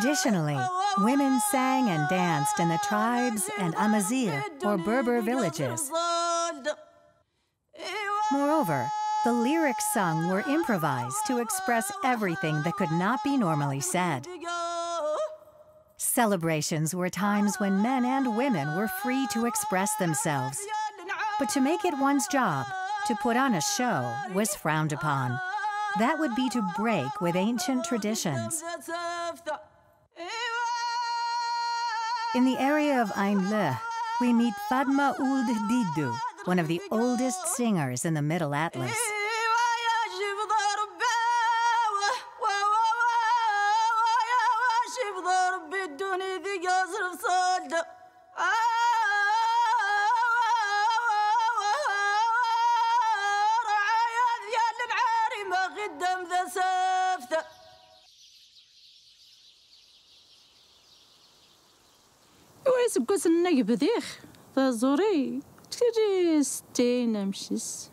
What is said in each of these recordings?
Traditionally, women sang and danced in the tribes and Amazigh or Berber villages. Moreover, the lyrics sung were improvised to express everything that could not be normally said. Celebrations were times when men and women were free to express themselves. But to make it one's job, to put on a show, was frowned upon. That would be to break with ancient traditions. In the area of Ainle, we meet Fadma Ould Diddu, one of the oldest singers in the Middle Atlas. سكوت النق بديخ زوري تيجي ستين مشيس.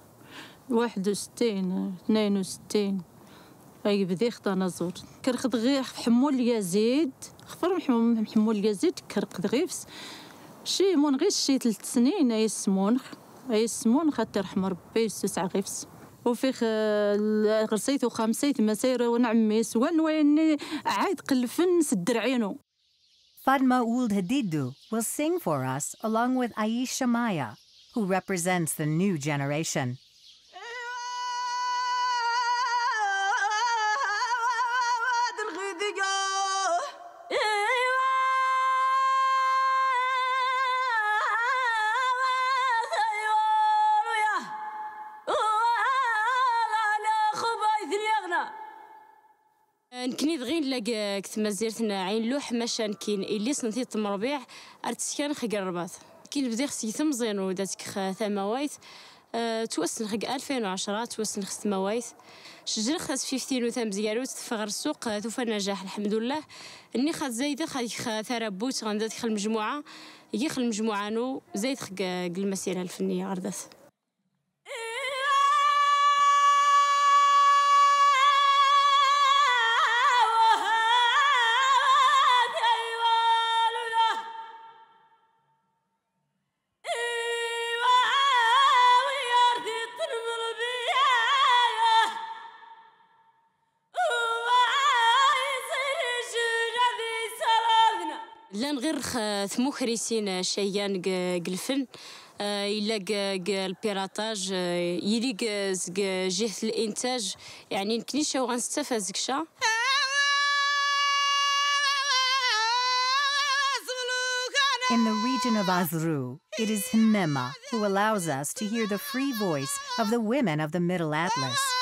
واحد وستين اثنين وستين. أي بديخ زور. كرخد غير حمول يزيد خفر حمول يزيد كرقد غيفس شي مون غير شي ثلاث سنين أي سمون أي سمون خاطر رحم ربي تسع غيفس وفيخ غرسيت وخمسيت مسير ونعميس وين وين عايد قلفن سدر عينو. Fatma Ould Hadidou will sing for us along with Aisha Maya, who represents the new generation. نكني دغين لاك كتما زيرتنا عين لوح ماشان كين إلي سنتي تمربيع أرتسكان خق الرباط. كين بدي خسي تمزين وداتك ثموايث أه توسن خق 2010 توسن خس تموايث شجر خاص فيفتين وثام زيارو تفغر السوق توفى نجاح الحمد لله. اني خاص زايدة خاص ثربوت غندات خل المجموعة. يخل المجموعة نو زايد خق المسيره الفنية غردات. لأن غير ثمو خريسين شيان قلفن إلا البيراتاج يلي جهة الإنتاج يعني نكنيشا وغنستفاد زكشا In the region of Azru, it is Himema who allows us to hear the free voice of the women of the Middle Atlas.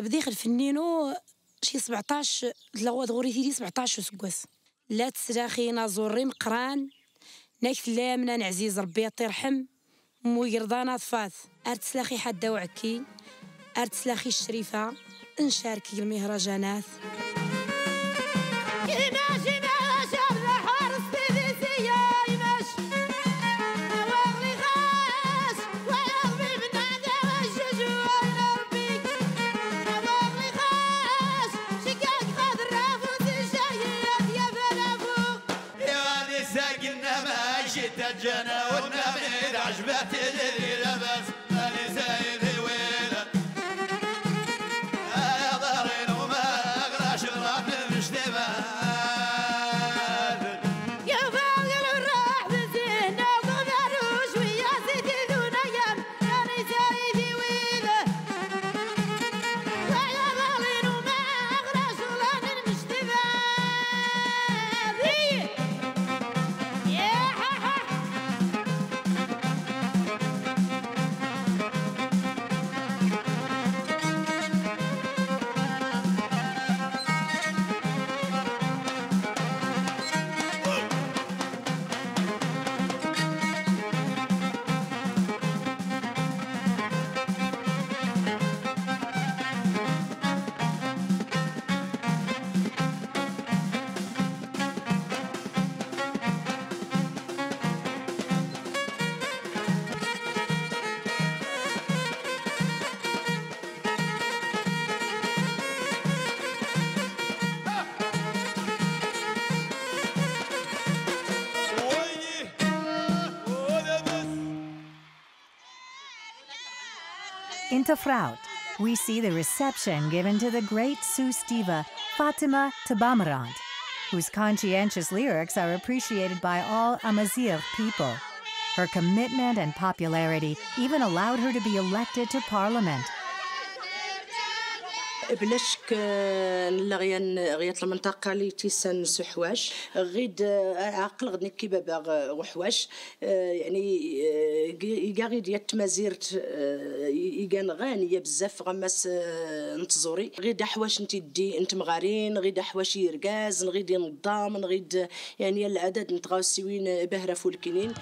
بديخ الفنينو شي 17 تلاغوا دغوري لي 17 سكواس. لا تسلاخي نازوري مقران. ناك لامنا عزيز ربي يرحم مو يرضانا طفاث ارتسلاخي حدا وعكي. ارتسلاخي الشريفة. نشاركي المهرجانات. جنا والنبي عجبت In Tafraut, we see the reception given to the great Sus diva Fatima Tabamarant, whose conscientious lyrics are appreciated by all Amazigh people. Her commitment and popularity even allowed her to be elected to parliament. بلا شك غيان غيات المنطقة اللي تيسان سحواش. غيد عقل غد نكي بابا وحواش يعني يقا غيد يات مازيرت يقان غانيه بزاف غماس نتزوري. غيد حواش انت دي انت مغارين غيد حواش يرقاز غيد ينظام غيد يعني العدد نتغاو سوين بهرة فولكينين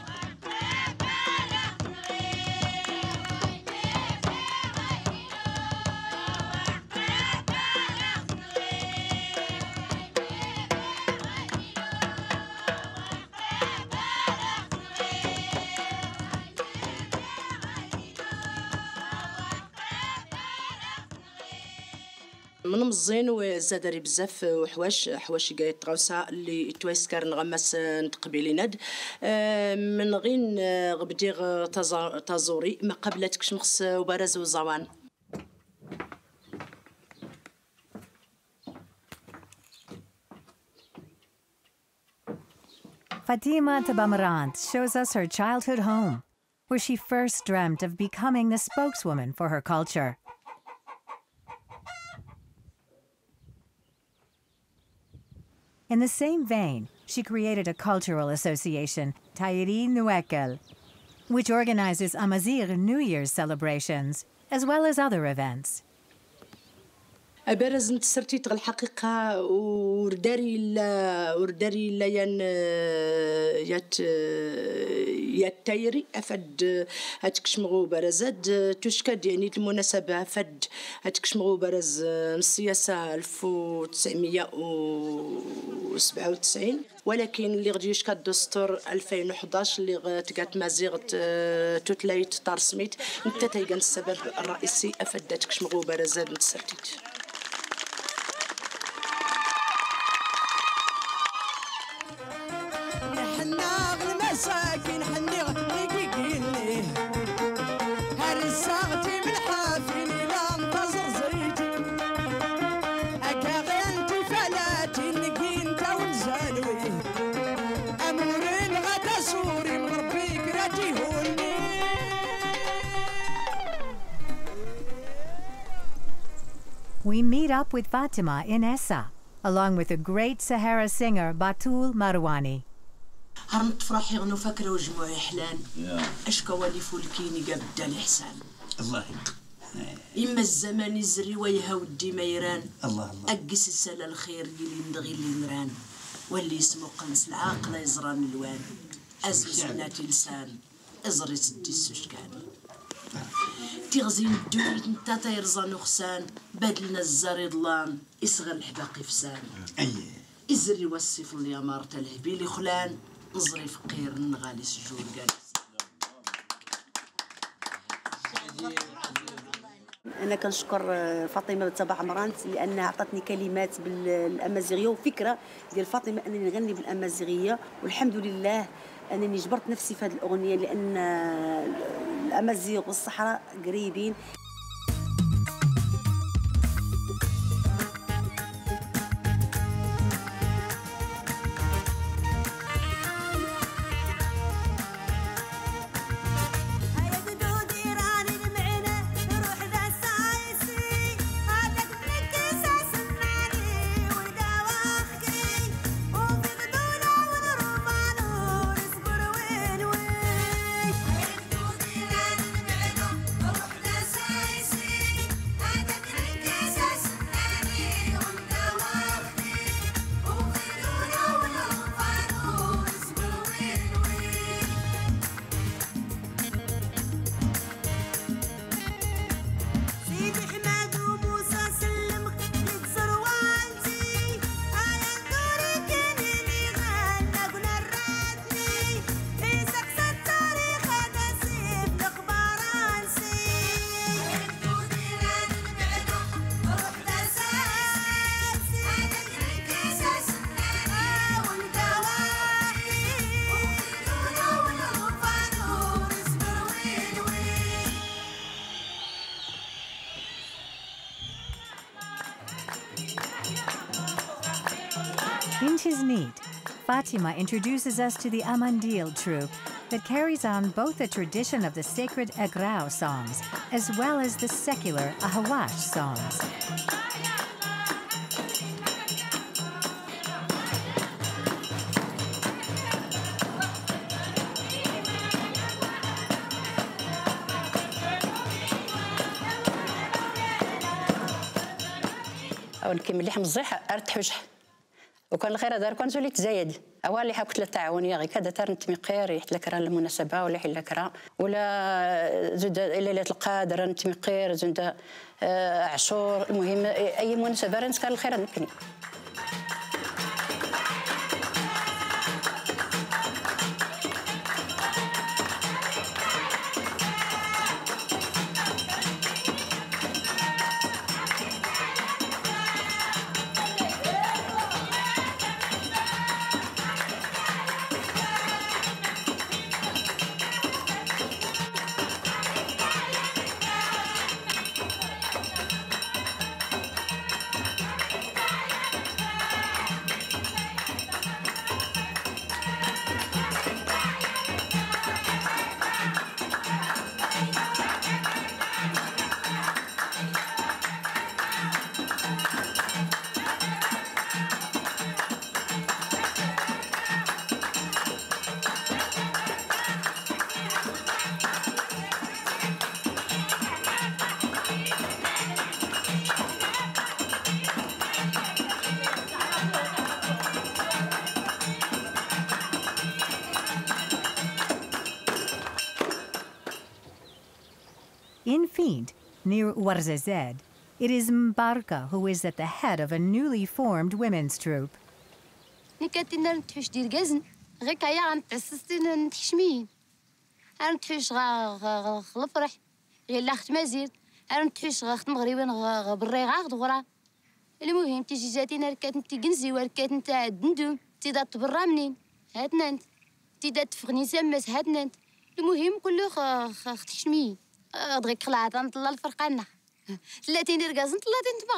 من مزين وزادري بزاف وحواش حواش قايت طغوسا اللي تويسكر نغمس نتقبيلي ند آه، من غين آه، غبديغ تزا- تزوري ما قبلتكش مخص وبرز وزوان. Fatima Tabamarant shows us her childhood home, where she first dreamt of becoming the spokeswoman for her culture. In the same vein, she created a cultural association, Tairi Nuekel, which organizes Amazigh New Year's celebrations, as well as other events. أبرز نتسرتي تغ الحقيقة ورداري لا ورداري لا ين يات تايري أفد هتكشمغو برزاد تشكد يعني المناسبة فد هتكشمغو برز السياسة 1997 ولكن اللي غادي يشكى الدستور 2011 اللي تقات مازيغ توتلايت ترسميت انت تيقان السبب الرئيسي افدات كشمغو برزاد نتسرتيت We meet up with Fatima in Essa, along with the great Sahara singer Batul Marwani. هرم تفرحي غنو فاكرة وجموعي حلان اش كوالي فولكيني قاب الدالي حسان الله إما الزمان يزري ويهودي ميران الله الله. أقس السلا الخير اللي ندغي اللي مران. واللي اسمو قنص العاقلة يزران الوان. أزوز بناتي لسان. أزري تدي السشكان تغزين الدويت نتا تيرزان وخسان بدلنا الزري ضلان يصغر الحباقي فسان أي. إزري وصف لي مرة الهبيلي خلان نزري فقير نغالي سجور جالس. أنا كنشكر فاطمة تبع عمرانت لانها عطاتني كلمات بالأمازيغية وفكرة ديال فاطمة أنني نغني بالأمازيغية والحمد لله أنني جبرت نفسي في هذه الأغنية لأن الأمازيغ والصحراء قريبين. is neat. Fatima introduces us to the Amandil troupe that carries on both the tradition of the sacred Egrao songs as well as the secular Ahawash songs. او نكمل لحم الزيح ارتح وشح وكان الخير دار كون زولي تزايد اول حاكت التعاون يا غي كذا تار نتمي قير يحت لك المناسبة ولا حل لك ولا زود ليلة القادر نتمي قير زود آه، عشور. المهم أي مناسبة نسكر الخير نكني In Find, near Ouarzazed, it is Mbarka who is at the head of a newly formed women's troupe. ملي كاتينا نتحوش ديال كازن غير كايا غنتعسستين نتحشمين أنا نتحوش غا الفرح غير لاخت مازير أنا نتحوش غا خت مغربا غا غا بري غا دغرا المهم تيجي جاتينا ركات نتي كنزي وركات نتا دندوم تيدا تبرا منين هاتنا انت تيدا تفغني سماس هاتنا انت المهم كله خ- خ- ختحشمين دغيا خلعت نطلع الفرقانة تلاتيني ركاز نطلعتي أنت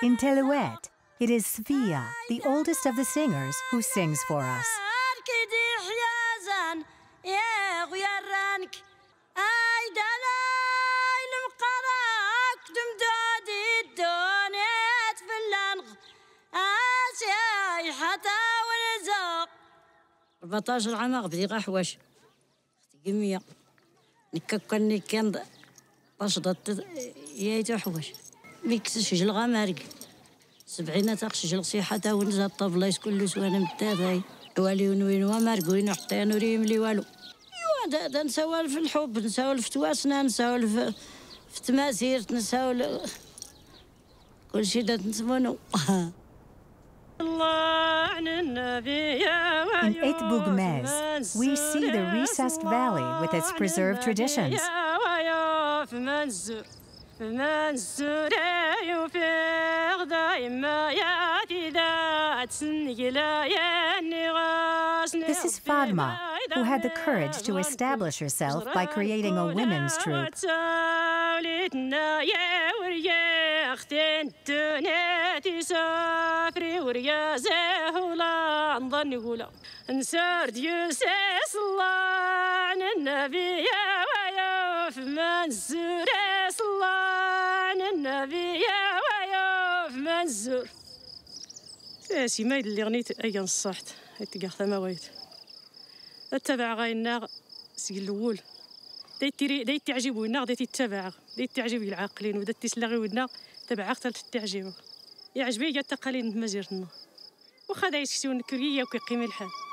In Teluet, it is Svia, the oldest of the singers, who sings for us. أركدي حيازان يا غيا رانك أيدا لا المقراك دمدادي الدونيت في اللنغ آسيا حتى ونزاق 14 عام غبدي غا حواش أختي قمية نكا كان كان باش ضد يا تا حواش ميكس شجل غا مارق سبعين تاخش شجل صيحة تا ونزا الطبلة كل سوانا متاثاي والي ونوين ومارق وين حتى نوريم لي والو. أيوا دا, دا نسولف الحب نسولف تواسنا نسولف في تماسير نسولف كل شي دا النبي In Etbugmez, we see the recessed valley with its preserved traditions. في منزور في منزور يوفيق دايما ياتي ذات سنقلا يني غاسني This is Fadma, who had the courage to establish herself by creating a women's troupe. وليتنا يا وريا اختين توناتي سافري وريا زهولا نظن يقولا نسار ديوسيس الله عن النبي يا ويا في منزور الله النبي يا في منزور ساسي ما اللي غنيت ايا نصحت هتقع ثما ويت. تتبع غاينا سي الأول. دايتي دايتي تعجبونا دايتي تتبع. دايتي تعجب العاقلين ودايتي سلاغي ونا تبع أكثر التعجب يعجبني جات تقاليد مزيرتنا واخا دايس كسون كريه وكيقيم الحال.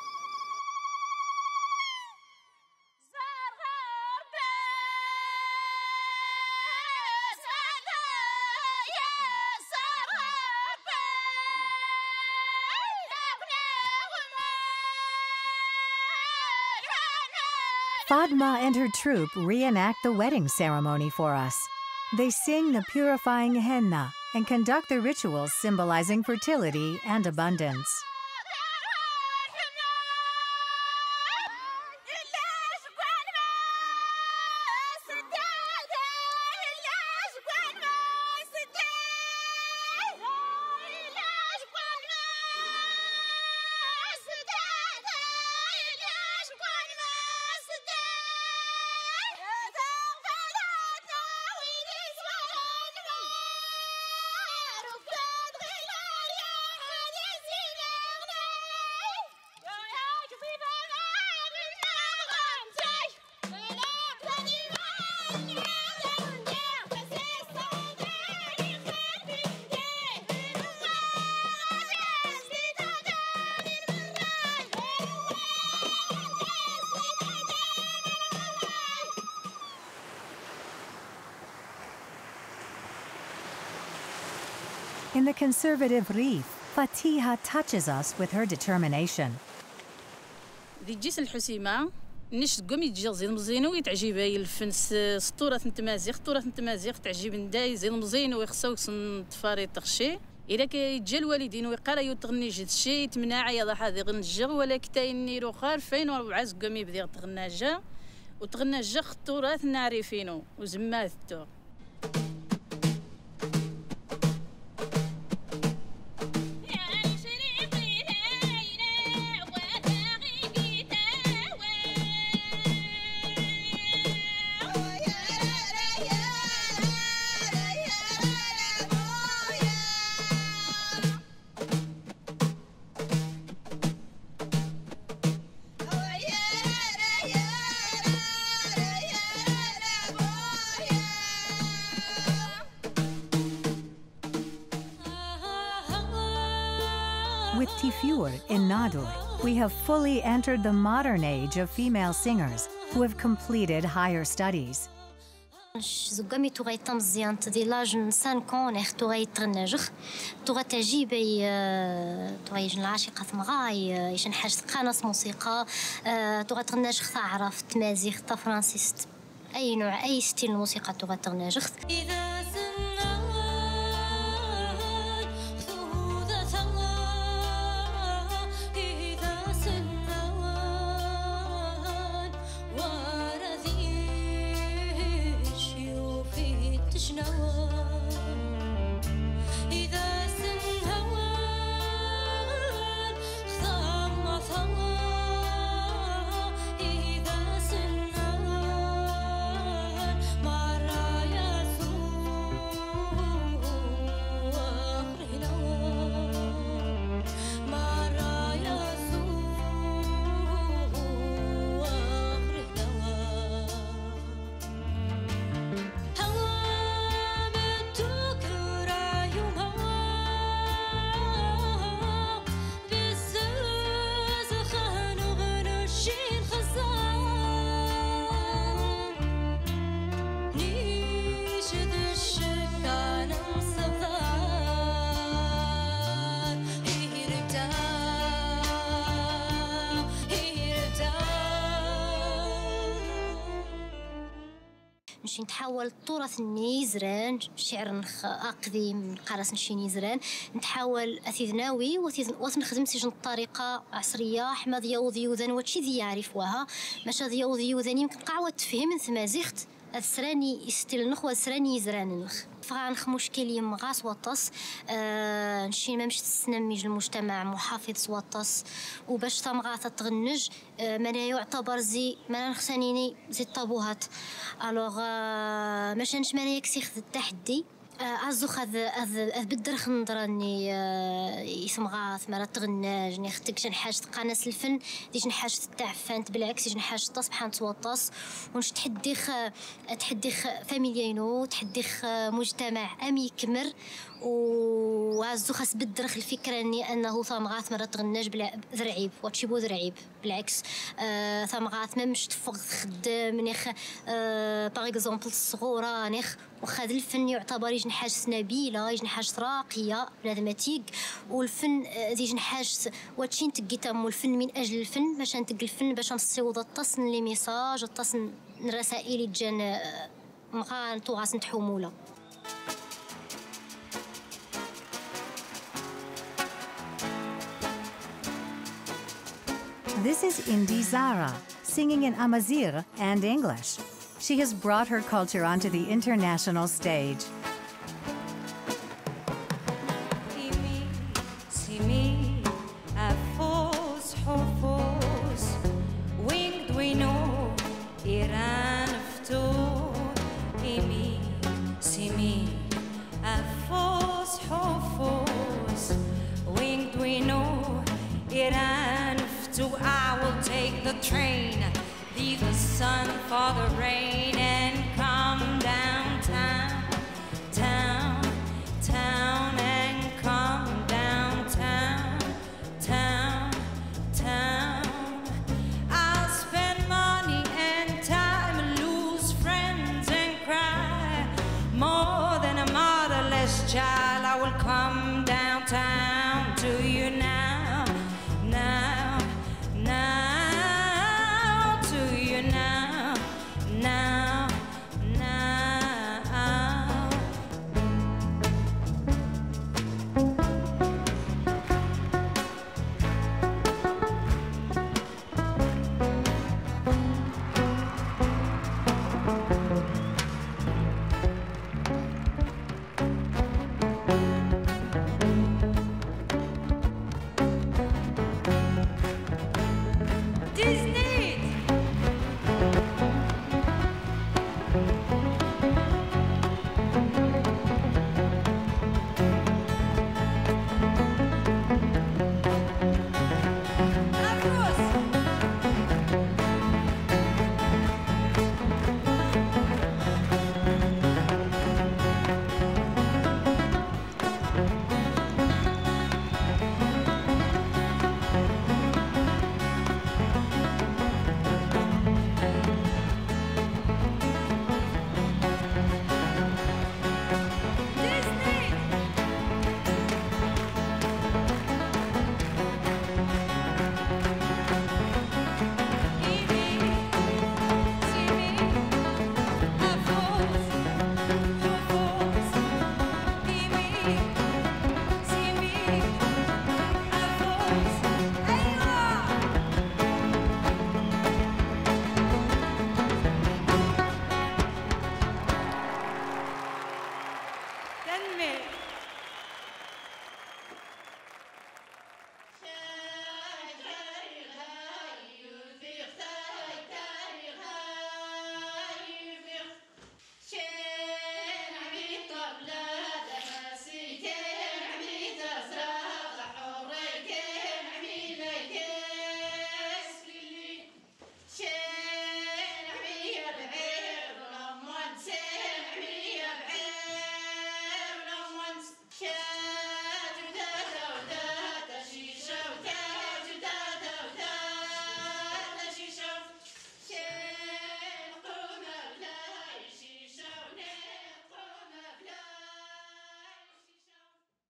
Fadma and her troupe reenact the wedding ceremony for us. They sing the purifying henna and conduct the rituals symbolizing fertility and abundance. In the conservative Rif, Fatiha touches us with her determination. دي جيس الحسيمة نش قوم يجي زين مزينو ويتعجب هاي الفنس سطورة نتمازيغ سطورة نتمازيغ تعجب نداي زين مزينو ويخصو سن تفاري تخشي إلا كيجا الوالدين ويقرا يتغني جد شي يتمنع يا ذي غنجغ ولا كتاين نيرو خار فين وربع زقوم يبدي تغنى جا وتغنى جا خطورات وزماثتو With have fully entered the modern age of female singers who have completed higher studies. زقامي تغاي تمزيان تدي لاجن سان كون اخ تغاي تغنجخ تغا تجيبي تغاي جن العاشقة ثمغاي يشن حاج قانص موسيقى. تغا تغنجخ تعرف تمازيغ تا فرانسيست أي نوع أي ستيل الموسيقى تغا تغنجخ إذا نمشي نتحول التراث النيزران شعر قديم قرص نشي نيزران. نتحول اثيذناوي وتنخدم سجن الطريقة عصرية حماد يوض يوذن واتشي ذي يعرفوها. ماشا ذي يوض يوذن يمكن قعوة تفهم ثمازيخت. السراني يستل نخ والسراني يزران نخ فغانخ مشكل يمغاس وطس آه نشي ما مش تسنميج المجتمع محافظ وطس وباش تمغاث تغنج آه ما يعتبر زي ما نخسانيني زي الطابوهات. ألوغ آه ماشانش ما يكسيخ التحدي. عزوخ هذا هذا بدرخ نظراني يسمغاث مرات تغناج ني ختك شن حاجة قناص الفن ديش نحاجة التعفانت بالعكس ديش نحاجة تصبحان توطس ونش تحديخ تحديخ فاميليانو تحديخ مجتمع أمي كمر وعزو خاص بدرخ الفكرة اني أنه ثمغاث مرة تغناج ذرعيب واتشي بو ذرعيب بالعكس آه ثمغاث ما مش تفغ خدام نيخ آه باغ اكزومبل الصغورة نيخ وخا الفن يعتبر يجن حاجة نبيلة يجن حاجة راقية بنادماتيك والفن يجن حاجة واتشين تقي تم الفن من أجل الفن باش نتقي الفن باش نصيوض التصن لي ميساج التصن الرسائل جان مغا توغاس نتحومولا This is Indi Zara, singing in Amazigh and English. She has brought her culture onto the international stage. I will take the train, leave the sun for the rain, and and me.